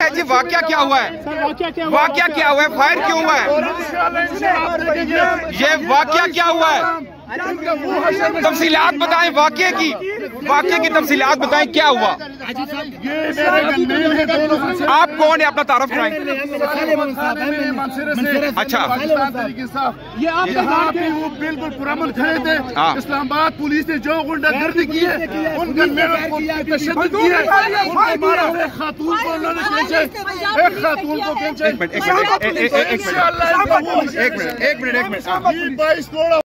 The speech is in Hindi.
जी वाक्य क्या हुआ है? वाक्य क्या हुआ है? फायर क्यों हुआ है? ये वाक्य क्या हुआ है? तफसीलात बताएँ वाक्य की। वाक्य की तफसीलात बताएँ क्या हुआ? आप कौन है? अपना तारफ कराएँ अच्छा। ये आप वो बिल्कुल पुरमन खड़े थे। हाँ। इस्लामाबाद पुलिस ने जो गुंडागर्दी की है उनका खातून को एक खातून को एक मिनट एक मिनट एक- एक- एक- एक मिनट एक मिनट।